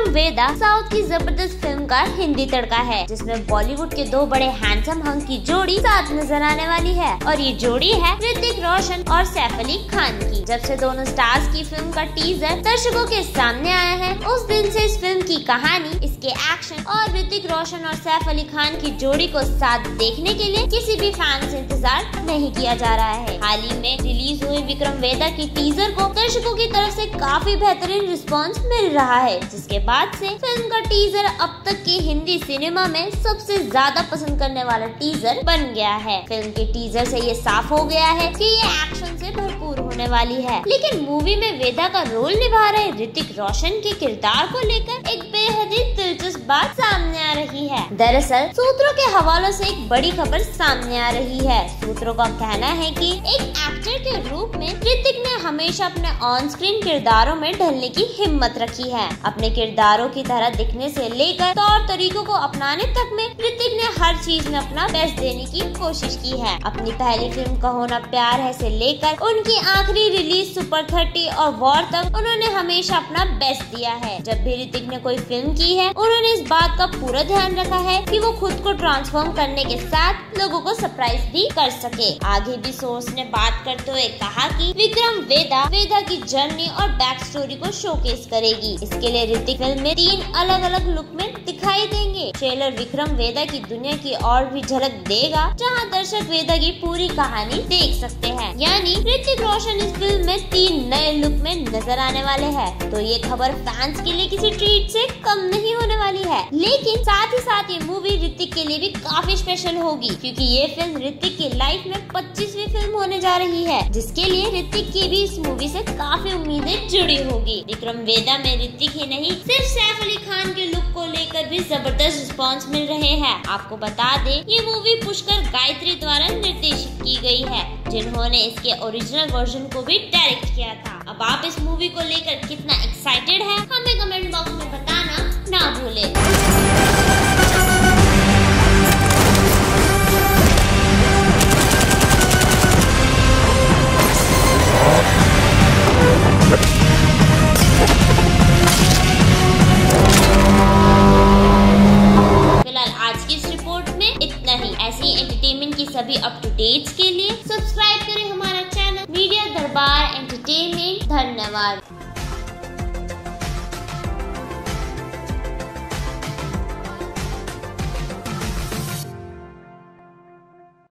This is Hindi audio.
विक्रम वेदा साउथ की ज़बरदस्त फ़िल्म का हिंदी तड़का है, जिसमें बॉलीवुड के दो बड़े हैंडसम हंग की जोड़ी साथ नज़र आने वाली है। और ये जोड़ी है ऋतिक रोशन और सैफ अली खान की। जब से दोनों स्टार्स की फ़िल्म का टीजर दर्शकों के सामने आया है, उस दिन से इस फ़िल्म की कहानी, इसके एक्शन और ऋतिक रोशन और सैफ अली खान की जोड़ी को साथ देखने के लिए किसी भी फ़ैन से इंतज़ार नहीं किया जा रहा है। हाल ही में रिलीज़ हुई विक्रम वेदा की टीजर को दर्शकों की तरफ़ से काफ़ी बेहतरीन रिस्पांस मिल रहा है, जिसके बाद से फ़िल्म का टीजर अब तक की हिंदी सिनेमा में सबसे ज़्यादा पसंद करने वाला टीजर बन गया है। फ़िल्म के टीजर से ये साफ़ हो गया है कि ये एक्शन से भरपूर होने वाली है। लेकिन मूवी में वेदा का रोल निभा रहे ऋतिक रोशन के किरदार को लेकर एक बेहद ही दिलचस्प बात सामने आ रही है। दरअसल, सूत्रों के हवालों से एक बड़ी खबर सामने आ रही है। सूत्रों का कहना है कि एक एक्टर के रूप में ऋतिक ने हमेशा अपने ऑन स्क्रीन किरदारों में ढलने की हिम्मत रखी है। अपने किरदारों की तरह दिखने से लेकर तौर तरीकों को अपनाने तक में ऋतिक ने हर चीज़ में अपना बेस्ट देने की कोशिश की है। अपनी पहली फ़िल्म का होना प्यार है से लेकर उनकी आखिरी रिलीज़ सुपर थर्टी और वॉर तक उन्होंने हमेशा अपना बेस्ट दिया है। जब भी ऋतिक ने कोई फ़िल्म की है, उन्होंने इस बात का पूरा ध्यान रखा है कि वो खुद को ट्रांसफॉर्म करने के साथ लोगों को सरप्राइज़ भी कर सके। आगे भी सोर्स ने बात करते हुए कहा कि विक्रम वेदा वेदा की जर्नी और बैक स्टोरी को शोकेस करेगी। इसके लिए ऋतिक फ़िल्म में तीन अलग अलग लुक में दिखाई देंगे। ट्रेलर विक्रम वेदा की दुनिया की और भी झलक देगा, जहाँ दर्शक वेदा की पूरी कहानी देख सकते हैं। यानी ऋतिक रोशन इस फ़िल्म में तीन नए लुक में नज़र आने वाले हैं। तो ये खबर फैंस के लिए किसी ट्रीट से कम नहीं होने वाली है। लेकिन साथ ही साथ ये मूवी ऋतिक के लिए भी काफ़ी स्पेशल होगी, क्योंकि ये फ़िल्म ऋतिक की लाइफ में पच्चीसवी फ़िल्म होने जा रही है, जिसके लिए ऋतिक की भी इस मूवी से काफ़ी उम्मीदें जुड़ी होगी। विक्रम वेदा में ऋतिक ही नहीं, सिर्फ़ सैफ अली खान के लुक को लेकर भी ज़बरदस्त रिस्पॉन्स मिल रहे हैं। आपको बता दें, ये मूवी पुष्कर गायत्री द्वारा निर्देशित की गई है, जिन्होंने इसके ओरिजिनल वर्जन को भी डायरेक्ट किया था। अब आप इस मूवी को लेकर कितना एक्साइटेड है, हमें कमेंट बॉक्स में बताना ना भूले। सभी अप टू के लिए सब्सक्राइब करें हमारा चैनल मीडिया दरबार एंटरटेनमेंट धन्यवाद।